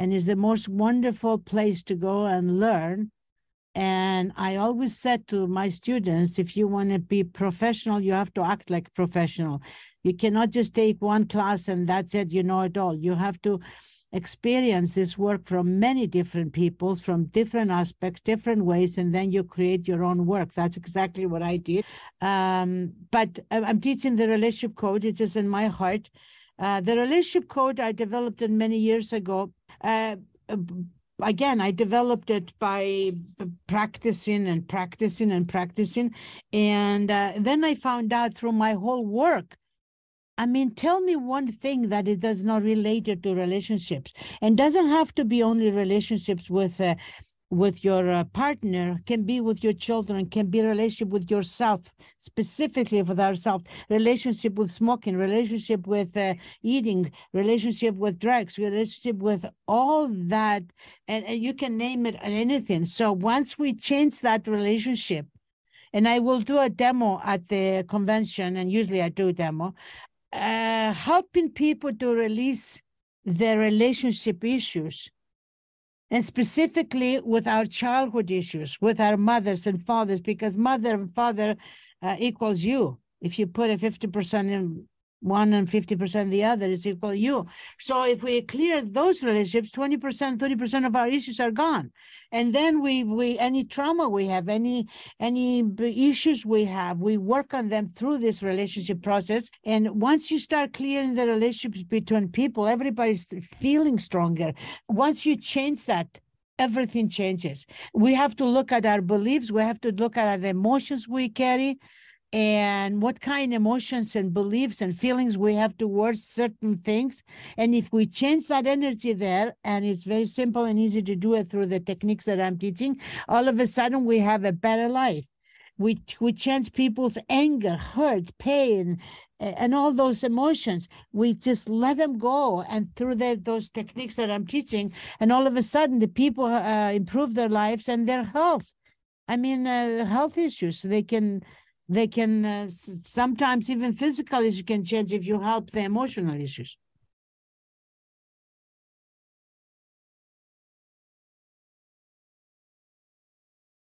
and is the most wonderful place to go and learn. And I always said to my students, if you want to be professional, you have to act like professional. You cannot just take one class and that's it, you know it all. You have to experience this work from many different peoples, from different aspects, different ways, and then you create your own work. That's exactly what I did. Um, but I'm teaching the relationship code, it is in my heart. Uh, the relationship code I developed many years ago. Uh, again, I developed it by practicing and practicing and practicing. And uh, then I found out through my whole work I mean, tell me one thing that it does not relate to relationships, and doesn't have to be only relationships with uh, with your uh, partner. Can be with your children. Can be relationship with yourself, specifically with ourselves. Relationship with smoking. Relationship with uh, eating. Relationship with drugs. Relationship with all that, and, and you can name it anything. So once we change that relationship and I will do a demo at the convention, and usually I do demo uh, helping people to release their relationship issues and specifically with our childhood issues with our mothers and fathers because mother and father uh, equals you. If you put a 50% in one and 50% the other is equal you. So if we clear those relationships, 20%, 30% of our issues are gone. And then we we any trauma we have, any any issues we have, we work on them through this relationship process. And once you start clearing the relationships between people, everybody's feeling stronger. Once you change that, everything changes. We have to look at our beliefs, we have to look at the emotions we carry and what kind of emotions and beliefs and feelings we have towards certain things. And if we change that energy there, and it's very simple and easy to do it through the techniques that I'm teaching, all of a sudden we have a better life. We, we change people's anger, hurt, pain, and all those emotions. We just let them go. And through the, those techniques that I'm teaching, and all of a sudden the people uh, improve their lives and their health. I mean, uh, health issues. They can they can uh, sometimes even physical issues can change if you help the emotional issues